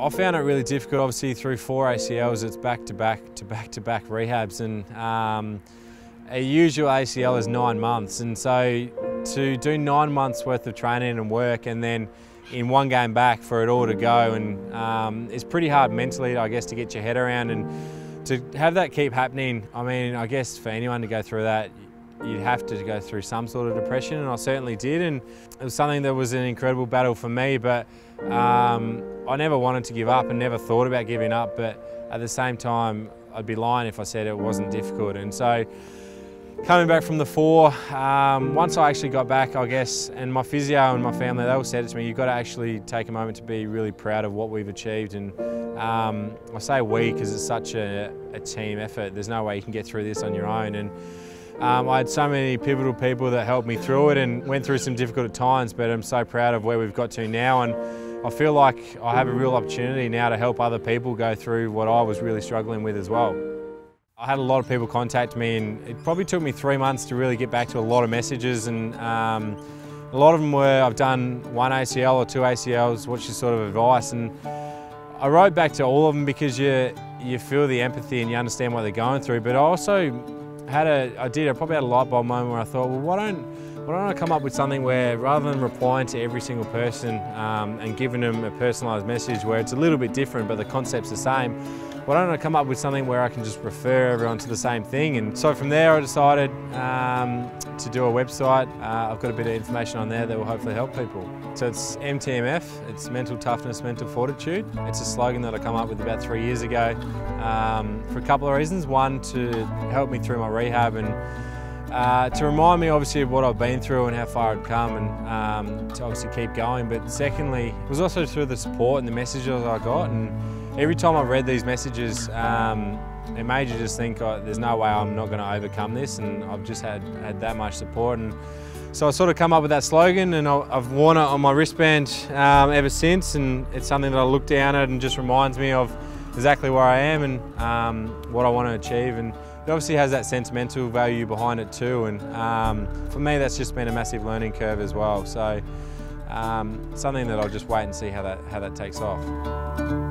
I found it really difficult, obviously through four ACLs, it's back to back to back to back rehabs and um, a usual ACL is nine months and so to do nine months worth of training and work and then in one game back for it all to go and um, it's pretty hard mentally I guess to get your head around and to have that keep happening, I mean I guess for anyone to go through that you'd have to go through some sort of depression and I certainly did and it was something that was an incredible battle for me but um, I never wanted to give up and never thought about giving up but at the same time I'd be lying if I said it wasn't difficult and so coming back from the four, um, once I actually got back I guess and my physio and my family they all said it to me you've got to actually take a moment to be really proud of what we've achieved and um, I say we because it's such a, a team effort. There's no way you can get through this on your own and um, I had so many pivotal people that helped me through it and went through some difficult times, but I'm so proud of where we've got to now. And I feel like I have a real opportunity now to help other people go through what I was really struggling with as well. I had a lot of people contact me and it probably took me three months to really get back to a lot of messages and um, a lot of them were I've done one ACL or two ACLs, what's your sort of advice? And I wrote back to all of them because you, you feel the empathy and you understand what they're going through, but I also had a, I did, I probably had a light bulb moment where I thought, well, why don't, why don't I come up with something where rather than replying to every single person um, and giving them a personalised message where it's a little bit different but the concept's the same, why don't I come up with something where I can just refer everyone to the same thing? And so from there I decided um, to do a website. Uh, I've got a bit of information on there that will hopefully help people. So it's MTMF, it's Mental Toughness, Mental Fortitude. It's a slogan that I come up with about three years ago um, for a couple of reasons. One, to help me through my rehab and uh, to remind me obviously of what I've been through and how far I'd come and um, to obviously keep going. But secondly, it was also through the support and the messages I got. And every time I've read these messages, um, it made you just think, oh, there's no way I'm not going to overcome this. And I've just had, had that much support. And so I sort of come up with that slogan and I've worn it on my wristband um, ever since. And it's something that I look down at and just reminds me of exactly where I am and um, what I want to achieve. And it obviously has that sentimental value behind it too. And um, for me, that's just been a massive learning curve as well. So um, something that I'll just wait and see how that, how that takes off.